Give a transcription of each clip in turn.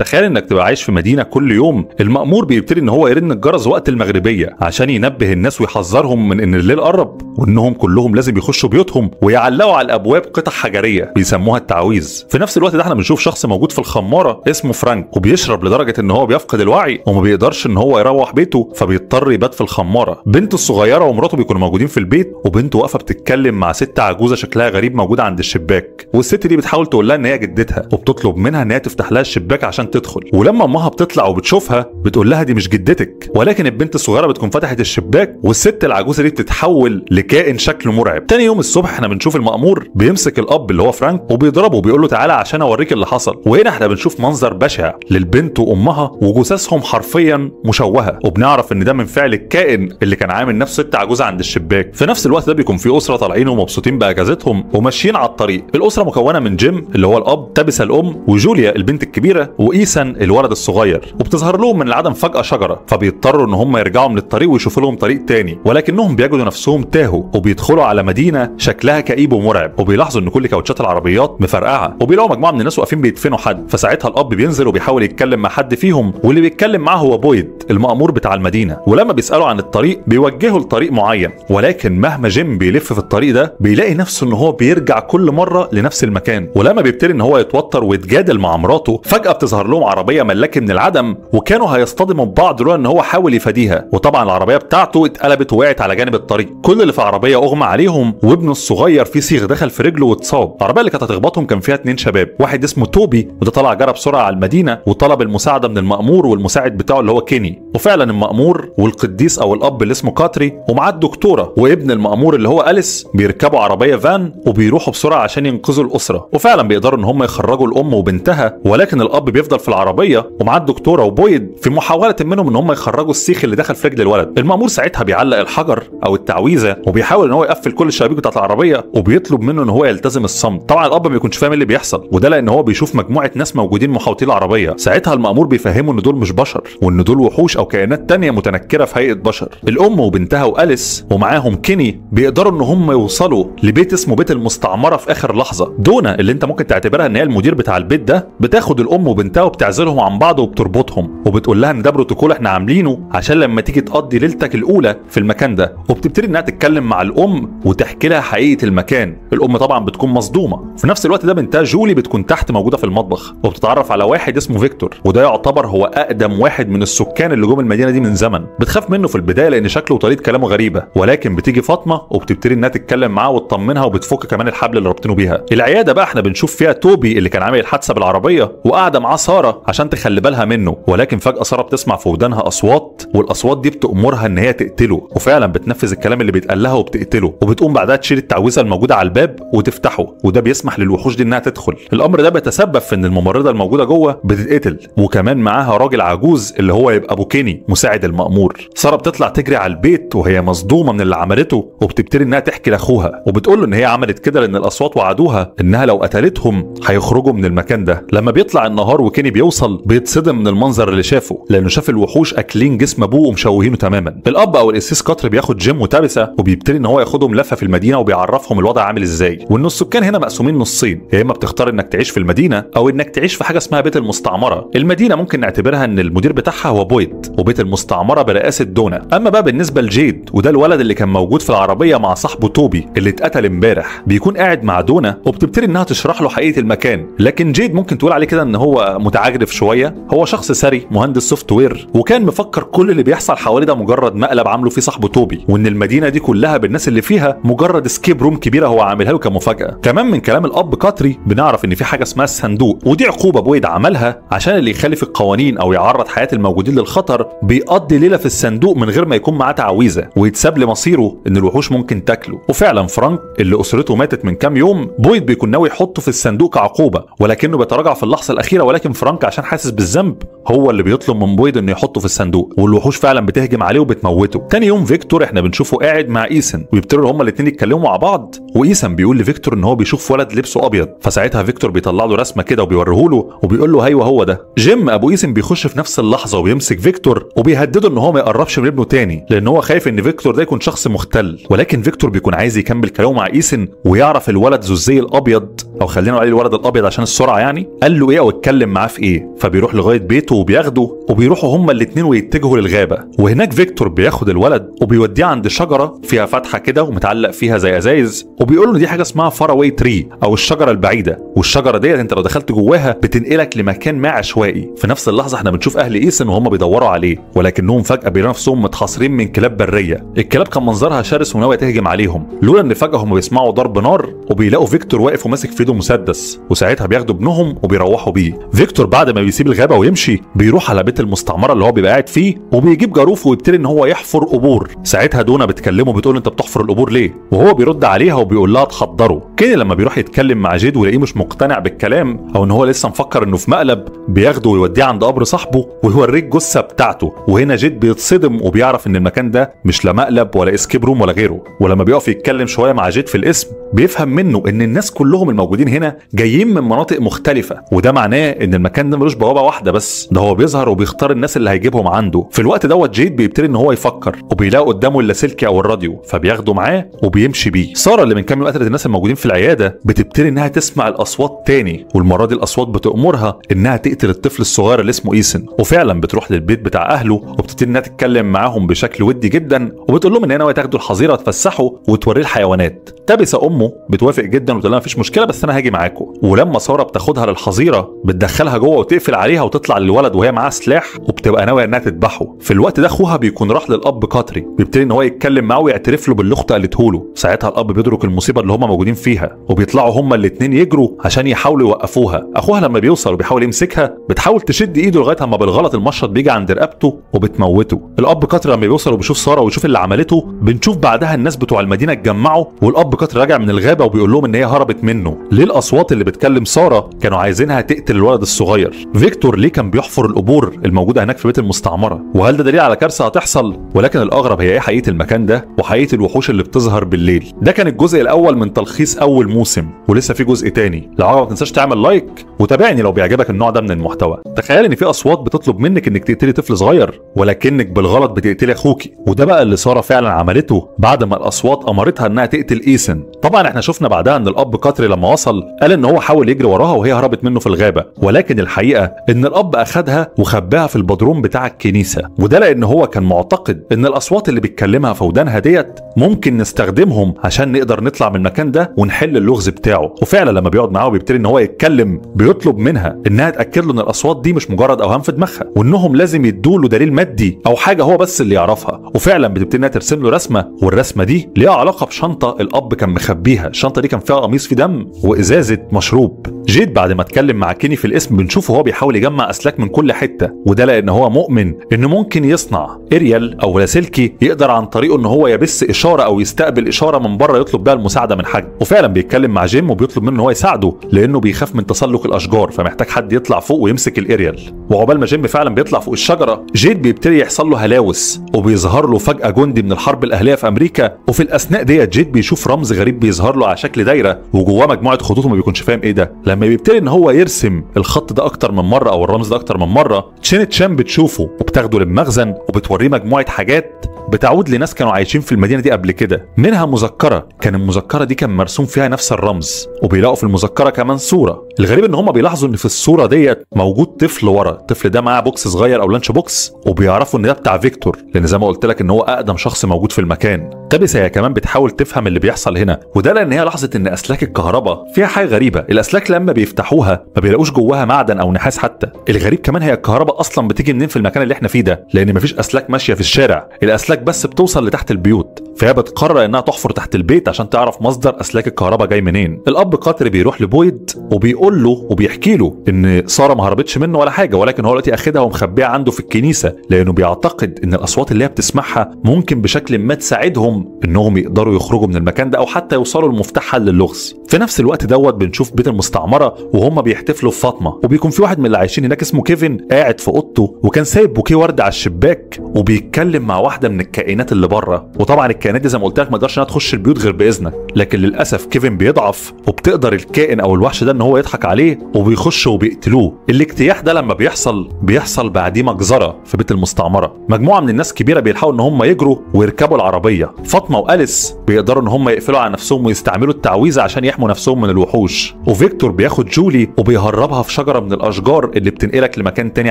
تخيل إنك تبقى عايش في مدينة كل يوم. المأمور بيبتدي إن هو يرن الجرس وقت المغربية عشان ينبه الناس ويحذرهم من إن الليل قرب وإنهم كلهم لازم يخشوا بيوتهم ويعلقوا على الأبواب قطع حجرية بيسموها التعويذ. في نفس الوقت ده إحنا بنشوف شخص موجود في الخمارة اسمه فرانك وبيشرب لدرجة إن هو بيفقد الوعي وما بيقدرش إن هو يروح بيته فبيضطر يبات في الخمارة. بنته الصغيرة ومراته بيكونوا موجودين في البيت وبنته واقفة بتتكلم مع ست عجوزة شكلها غريب موجوده عند الشباك والست دي بتحاول تقول لها إن هي جدتها وبتطلب منها إن هي تفتح لها الشباك عشان تدخل ولما أمها بتطلع وبتشوفها بتقول لها دي مش جدتك. ولكن البنت الصغيرة بتكون فتحت الشباك والست العجوزة دي بتتحول لكائن شكله مرعب. تاني يوم الصبح إحنا بنشوف المأمور بيمسك الأب اللي هو فرانك وبيضربه وبيقول له تعالى عشان أوريك اللي حصل. وهنا إحنا بنشوف منظر بشع للبنت وأمها وجثثهم حرفيا مشوهة. وبنعرف إن ده من فعل الكائن اللي كان عامل نفسه ست عجوزة عند الشباك. في نفس الوقت ده بيكون في أسرة طالعين ومبسوطين بأجازتهم وماشيين على الطريق. الأسرة مكونة من جيم اللي هو الأب تابيثا الأم وجوليا البنت الكبيرة وإيسن الولد الصغير وبتظهر لهم من العدم فجأة شجرة فبيضطروا إن هم يرجعوا من الطريق ويشوفوا لهم طريق تاني ولكنهم بيجدوا نفسهم تاهوا وبيدخلوا على مدينة شكلها كئيب ومرعب وبيلاحظوا إن كل كاوتشات العربيات مفرقعة وبيلاقوا مجموعة من الناس واقفين بيدفنوا حد فساعتها الأب بينزل وبيحاول يتكلم مع حد فيهم واللي بيتكلم معاه هو بويد المأمور بتاع المدينة ولما بيسألوا عن الطريق بيوجهوا لطريق معين ولكن مهما جيم بيلف في الطريق ده بيلاقي نفسه إن هو بيرجع كل مرة لنفس المكان ولما بيبتدي إن هو يتوتر ويتجادل مع مراته فجأة بتظهر لهم عربية ملاكي من العدم وكانوا هيصطدموا ببعض لولا إن هو حاول يفاديها. وطبعا العربية بتاعته اتقلبت ووقعت على جانب الطريق. كل اللي في العربية أغمى عليهم وابنه الصغير في سيخ دخل في رجله واتصاب. العربية اللي كانت هتخبطهم كان فيها اتنين شباب واحد اسمه توبي وده طلع جرى بسرعة على المدينة وطلب المساعدة من المأمور والمساعد بتاعه اللي هو كيني. وفعلا المأمور والقديس أو الأب اللي اسمه كاتري ومعاه الدكتورة وابن المأمور اللي هو إليس بيركبوا عربية فان وبيروحوا بسرعة عشان ينقذوا الأسرة. وفعلا بيقدروا إن هم يخرجوا الأم وبنتها ولكن الأب بيفضل في العربية ومعاه الدكتورة وبويد في محاولة منهم إن هم يخرجوا السيخ اللي دخل في رجل الولد. المأمور ساعتها بيعلق الحجر أو التعويذة وبيحاول إن هو يقفل كل الشبابيك بتاعت العربية وبيطلب منه إن هو يلتزم الصمت. طبعا الأب ما بيكونش فاهم اللي بيحصل وده لأن هو بيشوف مجموعة ناس موجودين محاوطين العربية. ساعتها المأمور بيفهمه إن دول مش بشر وإن دول وحوش أو كائنات تانية متنكرة في هيئة بشر. الأم وبنتها وأليس ومعاهم كيني بيقدروا إن هم يوصلوا لبيت اسمه بيت المستعمرة في آخر لحظة. دونا اللي أنت ممكن تعتبرها إن هي المدير بتاع البيت ده بتاخد الأم وبنتها وبتعزلهم عن بعض وبتربطهم وبتقول لها إن ده بروتوكول إحنا عاملينه عشان لما تيجي تقضي ليلتك الأولى في المكان ده وبتبتدي إنها تتكلم مع الأم وتحكي لها حقيقة المكان. الأم طبعا بتكون مصدومة. في نفس الوقت ده بنتها جولي بتكون تحت موجودة في المطبخ وبتتعرف على واحد اسمه فيكتور وده يعتبر هو أقدم واحد من السكان اللي جم المدينة دي من زمن. بتخاف منه في البداية لأن شكله وطريقة كلامه غريبة ولكن بتيجي فاطمة وبتبتدي إنها تتكلم معاه وتطمنها وبتفك كمان الحبل اللي رابطينه بيها. العيادة بقى إحنا بنشوف فيها توبي اللي كان عامل الحادثة بالعربية وقاعدة معاه ساره عشان تخلي بالها منه ولكن فجأة سارة بتسمع في ودانها أصوات والأصوات دي بتأمرها إن هي تقتله وفعلا بتنفذ الكلام اللي بيتقال لها وبتقتله وبتقوم بعدها تشيل التعويذة الموجودة على الباب وتفتحه وده بيسمح للوحوش دي إنها تدخل. الأمر ده بيتسبب في إن الممرضة الموجودة جوه بتتقتل وكمان معاها راجل عجوز اللي هو يبقى أبو كيني مساعد المأمور. سارة بتطلع تجري على البيت وهي مصدومة من اللي عملته وبتبتدي إنها تحكي لأخوها وبتقول له إن هي عملت كده لأن الأصوات وعدوها إنها لو قتلتهم هيخرجوا من المكان ده. لما بيطلع النهار بيوصل بيتصدم من المنظر اللي شافه لأنه شاف الوحوش أكلين جسم أبوه ومشوهينه تماما. الأب أو القسيس كاتري بياخد جيم وتابيثا وبيبتدي إن هو ياخدهم لفة في المدينة وبيعرفهم الوضع عامل إزاي. وان السكان هنا مقسومين نصين يا إما بتختار إنك تعيش في المدينة أو إنك تعيش في حاجة اسمها بيت المستعمرة. المدينة ممكن نعتبرها إن المدير بتاعها هو بويد وبيت المستعمرة برئاسة دونا أما بقى بالنسبة لجيد وده الولد اللي كان موجود في العربية مع صاحبه توبي اللي اتقتل امبارح بيكون قاعد مع دونا وبتبتدي إنها تشرح له حقيقة المكان. لكن جيد ممكن تقول عليه كده إن هو متعجرف شوية. هو شخص ثري مهندس software وكان مفكر كل اللي بيحصل حواليه ده مجرد مقلب عامله فيه صاحبه توبي وإن المدينة دي كلها بالناس اللي فيها مجرد escape room كبيرة هو عاملها له كمفاجأة. كمان من كلام الأب كاتري بنعرف إن في حاجة اسمها الصندوق ودي عقوبة بويد عملها عشان اللي يخالف القوانين أو يعرض حياة الموجودين للخطر بيقضي ليلة في الصندوق من غير ما يكون معاه تعويذة ويتساب لمصيره إن الوحوش ممكن تاكله. وفعلا فرانك اللي أسرته ماتت من كام يوم بويد بيكون ناوي يحطه في الصندوق كعقوبة ولكنه بيتراجع في اللحظة الأخيرة ولكن فرانك عشان حاسس بالذنب هو اللي بيطلب من بويد إنه يحطه في الصندوق والوحوش فعلا بتهجم عليه وبتموته. تاني يوم فيكتور إحنا بنشوفه قاعد مع إيسن ويبتدوا هما الاثنين يتكلموا مع بعض وإيسن بيقول لفيكتور إن هو بيشوف ولد لبسه أبيض. فساعتها فيكتور بيطلع له رسمة كده وبيوريه له وبيقول له أيوه هو ده. جيم أبو إيسن بيخش في نفس اللحظة وبيمسك فيكتور وبيهدده إن هو ما يقربش من ابنه تاني لأن هو خايف إن فيكتور ده يكون شخص مختل. ولكن فيكتور بيكون عايز يكمل كلامه مع إيسن ويعرف الولد ذو الزي الأبيض. أو خلينا عليه الولد الأبيض عشان السرعة يعني. قال له إيه أو اتكلم معاه في إيه؟ فبيروح لغاية بيته وبياخده وبيروحوا هما الاثنين ويتجهوا للغابة. وهناك فيكتور بياخد الولد وبيوديه عند شجرة فيها فتحة كده ومتعلق فيها زي أزايز وبيقول له دي حاجة اسمها faraway tree أو الشجرة البعيدة. والشجرة ديت أنت لو دخلت جواها بتنقلك لمكان ما عشوائي. في نفس اللحظة إحنا بنشوف أهل ايسن وهم بيدوروا عليه ولكنهم فجأة بيلاقوا نفسهم متحاصرين من كلاب برية. الكلاب كان منظرها شرس وناويه تهجم عليهم. لولا إن فجأة هم بيسمعوا ضرب نار وبيلاقوا فيكتور واقف وماسك في ايده مسدس وساعتها بياخدوا ابنهم وبيروحوا بيه. فيكتور بعد ما بيسيب الغابة ويمشي بيروح على بيت المستعمرة اللي هو بيبقى قاعد فيه وبيجيب جاروف ويبتدي إن هو يحفر قبور. ساعتها دونا بتكلمه بتقول أنت بتحفر القبور ليه؟ وهو بيرد عليها وبيقول لها تحضروا كيني لما بيروح يتكلم مع جيد ويلاقيه مش مقتنع بالكلام أو إن هو لسه مفكر إنه في مقلب بياخده ويوديه عند قبر صاحبه ويوريه الجثه بتاعته. وهنا جيد بيتصدم وبيعرف إن المكان ده مش لا مقلب ولا escape روم ولا غيره. ولما بيقف يتكلم شوية مع جيد في الاسم بيفهم منه إن الناس كلهم الموجودين هنا جايين من مناطق مختلفة وده معناه إن المكان ده ملوش بوابة واحدة بس ده هو بيظهر وبيختار الناس اللي هيجيبهم عنده. في الوقت دوت جيد بيبتدي إن هو يفكر وبيلاقي قدامه اللاسلكي أو الراديو فبياخده معاه وبيمشي بيه. سارة اللي من كام يوم قتلت الناس الموجودين في العيادة بتبتدي إنها تسمع الأصوات تاني والمرة دي الأصوات بتأمرها إنها تقتل الطفل الصغير اللي اسمه إيسن وفعلا بتروح للبيت بتاع أهله وبتبتدي إنها تتكلم معاهم بشكل ودي جدا وبتقول لهم إن هي تاخدوا الحظيرة تفسحوا وتوريه الحيوانات. تابسة أمه بتوافق جدا وتقول لها مفيش مشكلة بس أنا هاجي معاكم ولما سارة بتاخدها للحظيرة بتدخلها جوه وتقفل عليها وتطلع للولد وهي معاها سلاح وبتبقى ناوية إنها تذبحه. في الوقت ده أخوها بيكون راح للأب قطري بيبتدي إن هو يتكلم معاه ويعترف له باللي أخته قالته له. ساعتها الأب بيدرك المصيبة اللي هم موجودين فيها وبيطلعوا هما الاثنين يجروا عشان يحاولوا يوقفوها. أخوها لما بيوصل وبيحاول يمسكها بتحاول تشد إيده لغاية أما بالغلط المشرط بيجي عند رقبته وبتموته. الأب قطري لما بيوصل وبيشوف سارة ويشوف اللي عملته بنشوف بعدها الناس بتوع المدينة اتجمعوا والأب قطري راجع من الغابة وبيقول لهم إن هي هربت منه. ليه الأصوات اللي بتكلم سارة كانوا عايزينها تقتل الولد الصغير؟ فيكتور ليه كان بيحفر القبور الموجودة هناك في بيت المستعمرة؟ وهل ده دليل على كارثة هتحصل؟ ولكن الأغرب هي إيه حقيقة المكان ده وحقيقة الوحوش اللي بتظهر بالليل؟ ده كان الجزء الأول من تلخيص أول موسم ولسه في جزء تاني. لو عجبك ما تنساش تعمل like وتابعني لو بيعجبك النوع ده من المحتوى. تخيل إن في أصوات بتطلب منك إنك تقتلي طفل صغير ولكنك بالغلط بتقتلي أخوكي. وده بقى اللي سارة فعلا عملته بعد ما الأصوات أمرتها إنها تقتل إيسن. طبعا إحنا شفنا بعدها إن الأب قطري لما وصل قال إن هو حاول يجري وراها وهي هربت منه في الغابة. ولكن الحقيقة إن الأب أخدها وخباها في البدروم بتاع الكنيسة. وده لأن هو كان معتقد إن الأصوات اللي بيتكلمها في ودانها ديت ممكن نستخدمهم عشان نقدر نطلع من المكان ده ونحل اللغز بتاعه. وفعلا لما بيقعد معاه وبيبتدي إن هو يتكلم بيطلب منها إنها تأكد له إن الأصوات دي مش مجرد أوهام في دماغها وإنهم لازم يدوا له دليل مادي أو حاجة هو بس اللي يعرفها. وفعلا بتبتدي إنها ترسم له رسمة والرسمة دي ليها علاقة بشنطة الأب كان مخبيها. الشنطة دي كان فيها قميص فيه دم وإزازة مشروب. جيد بعد ما اتكلم مع كيني في القسم بنشوفه هو بيحاول يجمع أسلاك من كل حتة وده لأن هو مؤمن ان ممكن يصنع. إريال أو لاسلكي يقدر عن طريقه إن هو يبث إشارة أو يستقبل إشارة من بره يطلب بيها المساعدة من حد. وفعلا بيتكلم مع جيم وبيطلب منه إن هو يساعده لأنه بيخاف من تسلق الأشجار فمحتاج حد يطلع فوق ويمسك الإريال. وعقبال ما جيم فعلا بيطلع فوق الشجرة جيد بيبتدي يحصل له هلاوس وبيظهر له فجأة جندي من الحرب الأهلية في أمريكا. وفي الأثناء ديت جيد بيشوف رمز غريب بيظهر له على شكل دايرة وجواه مجموعة خطوط وما بيكونش فاهم إيه ده. لما بيبتدي إن هو يرسم الخط ده أكتر من مرة أو الرمز ده أكتر من مرة تشين تشان بتشوفه وبتاخده للمخزن وبتوريه مجموعة حاجات بتعود لناس كانوا عايشين في المدينة دي قبل كده. منها مذكرة. كان المذكرة دي كان مرسوم فيها نفس الرمز وبيلاقوا في المذكرة كمان صورة. الغريب إن هم بيلاحظوا إن في الصورة ديت موجود طفل ورا. الطفل ده معاه box صغير أو lunch box وبيعرفوا إن ده بتاع فيكتور لأن زي ما قلت لك إن هو أقدم شخص موجود في المكان. تابيسا هي كمان بتحاول تفهم اللي بيحصل هنا وده لأن هي لاحظت إن أسلاك الكهرباء فيها حاجة غريبة. الأسلاك لما بيفتحوها ما بيلاقوش جواها معدن أو نحاس حتى. الغريب كمان هي الكهرباء أصلا بتيجي منين في المكان اللي إحنا فيه ده؟ لأن مفيش أسلاك ماشية في الشارع. الأسلاك بس بتوصل لتحت البيوت فهي بتقرر إنها تحفر تحت البيت عشان تعرف مصدر أسلاك الكهرباء جاي منين. الأب قطري بيروح لبويد وبيقول بيقول له وبيحكي له إن سارة ما هربتش منه ولا حاجة ولكن هو دلوقتي أخدها ومخبيها عنده في الكنيسة لأنه بيعتقد إن الأصوات اللي هي بتسمعها ممكن بشكل ما تساعدهم إنهم يقدروا يخرجوا من المكان ده أو حتى يوصلوا لمفتاح حل اللغز. في نفس الوقت دوت بنشوف بيت المستعمرة وهم بيحتفلوا في فاطمه وبيكون في واحد من اللي عايشين هناك اسمه كيفن قاعد في أوضته وكان سايب بوكيه ورد على الشباك وبيتكلم مع واحدة من الكائنات اللي بره. وطبعا الكائنات دي زي ما قلت لك ما تقدرش إنها تخش البيوت غير بإذنك لكن للأسف كيفن بيضعف وبتقدر الكائن أو الوحش ده إن هو يضحك عليه وبيخش وبيقتلوه. الاجتياح ده لما بيحصل بيحصل بعديه مجزرة في بيت المستعمرة. مجموعة من الناس كبيرة بيلحقوا إن هم يجروا ويركبوا العربية. فاطمة وأليس بيقدروا إن هم يقفلوا على نفسهم ويستعملوا التعويذة عشان يحموا نفسهم من الوحوش. وفيكتور بياخد جولي وبيهربها في شجرة من الأشجار اللي بتنقلك لمكان تاني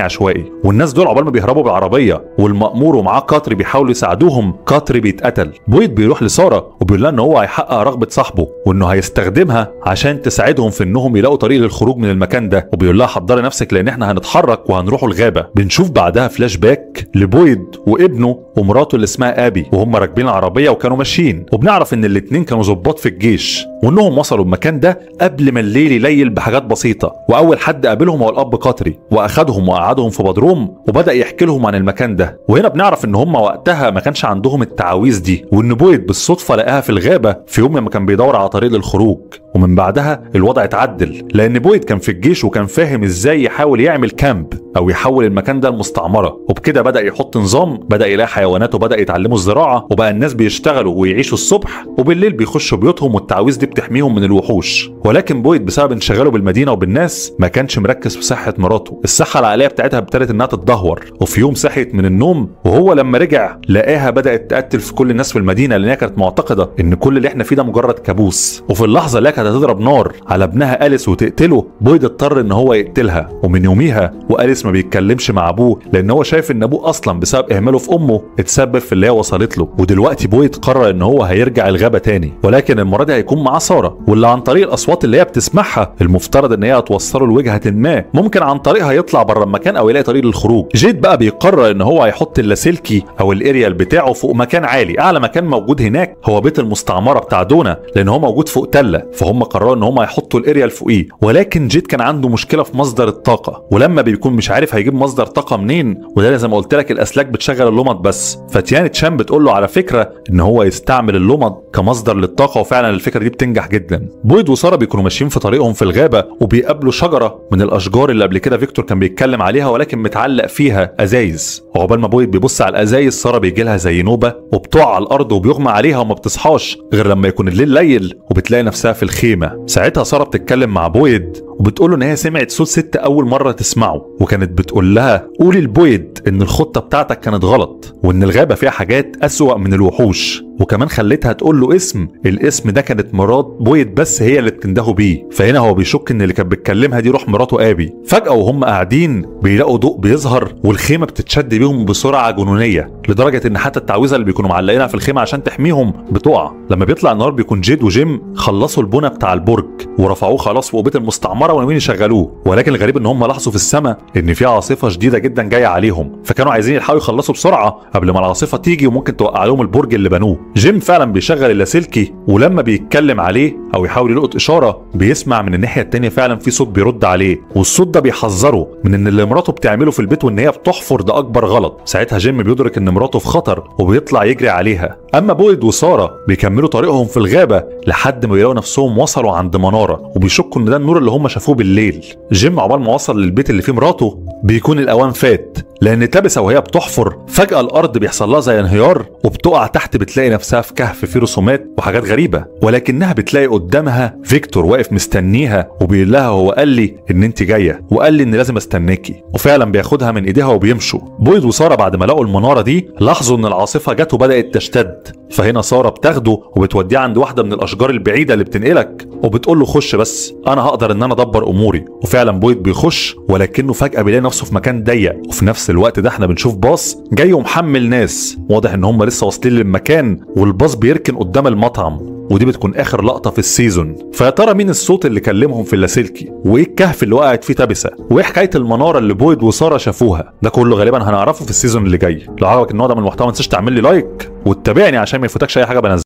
عشوائي. والناس دول عقبال ما بيهربوا بالعربية والمأمور ومعاه قطري بيحاولوا يساعدوهم قطري بيتقتل. بويد بيروح لسارة وبيقول لها إن هو هيحقق رغبة صاحبه وإنه هيستخدمها عشان تساعدهم في إنهم يلاقوا للخروج من المكان ده. وبيقول لها حضري نفسك لأن إحنا هنتحرك وهنروحوا الغابة. بنشوف بعدها فلاش باك لبويد وابنه ومراته اللي اسمها آبي. وهم راكبين العربية وكانوا ماشيين. وبنعرف إن الاتنين كانوا ظباط في الجيش. وإنهم وصلوا المكان ده قبل ما الليل يليل بحاجات بسيطة. وأول حد قابلهم هو الأب قطري وأخدهم وقعدهم في بدروم وبدأ يحكي لهم عن المكان ده. وهنا بنعرف إن هم وقتها ما كانش عندهم التعاويذ دي. وان بويد بالصدفة لقاها في الغابة في يوم لما كان بيدور على طريق للخروج. ومن بعدها الوضع اتعدل لأن بويد كان في الجيش وكان فاهم إزاي يحاول يعمل camp أو يحول المكان ده لمستعمرة. وبكده بدأ يحط نظام بدأ يلاقي حيوانات وبدأ يتعلموا الزراعة وبقى الناس بيشتغلوا ويعيشوا الصبح. وبالليل بيخشوا بيوتهم والتعاويذ دي بتحميهم من الوحوش ولكن بويد بسبب انشغاله بالمدينة وبالناس ما كانش مركز في صحة مراته. الصحة العقليه بتاعتها ابتدت إنها تتدهور وفي يوم صحيت من النوم وهو لما رجع لقاها بدأت تقتل في كل الناس في المدينة لأن هي كانت معتقدة إن كل اللي إحنا فيه ده مجرد كابوس. وفي اللحظة اللي كانت هتضرب نار على ابنها إليس وتقتله بويد اضطر إن هو يقتلها. ومن يوميها وأليس ما بيتكلمش مع أبوه لأن هو شايف إن أبوه أصلا بسبب إهماله في أمه اتسبب في اللي هي وصلت له. ودلوقتي بويد قرر إن هو هيرجع الغابة تاني ولكن المرة دي هيكون معاه ساره واللي عن طريق الأصوات اللي هي بتسمعها المفترض إن هي هتوصله لوجهة ما. ممكن عن طريقها يطلع بره المكان أو يلاقي طريق للخروج. جيد بقى بيقرر إن هو هيحط اللاسلكي أو الأريال بتاعه فوق مكان عالي أعلى مكان موجود هناك هو بيت المستعمرة بتاع دونا لأن هو موجود فوق تلة فهم قرروا إن هم هيحطوا الأريال فوقيه. ولكن جيد كان عنده مشكلة في مصدر الطاقة ولما بيكون مش عارف هيجيب مصدر طاقة منين وده زي ما قلت لك الأسلاك بتشغل اللمض بس. فتيان تشام بتقول له على فكرة إن هو يستعمل اللمض كمصدر للطاقة وفعلا الفكرة دي بتنجح. جدا. بويد وسارة بيكونوا ماشيين في طريقهم في الغابة وبيقابلوا شجرة من الأشجار اللي قبل كده فيكتور كان بيتكلم عليها ولكن متعلق فيها أزايز. وعقبال ما بويد بيبص على الأزايز سارة بيجي لها زي نوبة وبتقع على الأرض وبيغمى عليها وما بتصحاش غير لما يكون الليل ليل وبتلاقي نفسها في الخيمة. ساعتها سارة بتتكلم مع بويد وبتقول له إن هي سمعت صوت ست أول مرة تسمعه وكانت بتقول لها قولي لبويد إن الخطة بتاعتك كانت غلط وإن الغابة فيها حاجات أسوأ من الوحوش. وكمان خلتها تقول له اسم. الاسم ده كانت مرات بويد بس هي اللي بتندهه بيه. فهنا هو بيشك إن اللي كانت بتكلمها دي روح مراته آبي. فجأة وهم قاعدين بيلاقوا ضوء بيظهر والخيمة بتتشد بيهم بسرعة جنونية لدرجة إن حتى التعويذة اللي بيكونوا معلقينها في الخيمة عشان تحميهم بتقع. لما بيطلع النهار بيكون جيد وجيم خلصوا البنى بتاع البرج ورفعوه خلاص فوق بيت المستعمره وناويين يشغلوه. ولكن الغريب إن هم لاحظوا في السماء إن في عاصفة شديدة جدا جاية عليهم. فكانوا عايزين يلحقوا يخلصوا بسرعة قبل ما العاصفة تيجي وممكن توقع لهم البرج اللي بنوه. جيم فعلا بيشغل اللاسلكي ولما بيتكلم عليه أو يحاول يلقط إشارة بيسمع من الناحية التانية فعلا في صوت بيرد عليه والصوت ده بيحذره من إن اللي مراته بتعمله في البيت وإن هي بتحفر ده أكبر غلط. ساعتها جيم بيدرك إن مراته في خطر وبيطلع يجري عليها. أما بويد وسارة بيكملوا طريقهم في الغابة لحد ما بيلاقوا نفسهم وصلوا عند منارة وبيشكوا إن ده النور اللي هم شافوه بالليل. جيم عقبال ما وصل للبيت اللي فيه مراته بيكون الأوان فات. لأن تابسه وهي بتحفر فجأة الأرض بيحصل لها زي انهيار وبتقع تحت بتلاقي نفسها في كهف فيه رسومات وحاجات غريبة ولكنها بتلاقي قدامها فيكتور واقف مستنيها وبيقول لها هو قال لي إن انت جاية وقال لي إن لازم استناكي وفعلا بياخدها من إيديها وبيمشوا. بويد وسارة بعد ما لقوا المنارة دي لاحظوا إن العاصفة جت وبدأت تشتد فهنا سارة بتاخده وبتوديه عند واحدة من الأشجار البعيدة اللي بتنقلك وبتقول له خش بس أنا هقدر إن أنا أدبر أموري. وفعلا بويد بيخش ولكنه فجأة بيلاقي نفسه في مكان ضيق وفي نفس الوقت ده إحنا بنشوف باص جاي ومحمل ناس. واضح إن هم لسه واصلين للمكان والباص بيركن قدام المطعم. ودي بتكون آخر لقطة في ال season. فيا ترى مين الصوت اللي كلمهم في اللاسلكي؟ وإيه الكهف اللي وقعت فيه تابسه وإيه حكاية المنارة اللي بويد وسارة شافوها؟ ده كله غالبا هنعرفه في ال season اللي جاي. لو عجبك النوع ده من المحتوى ما تنساش تعمل لي like وتتابعني عشان ما يفوتكش أي حاجة بنزلها.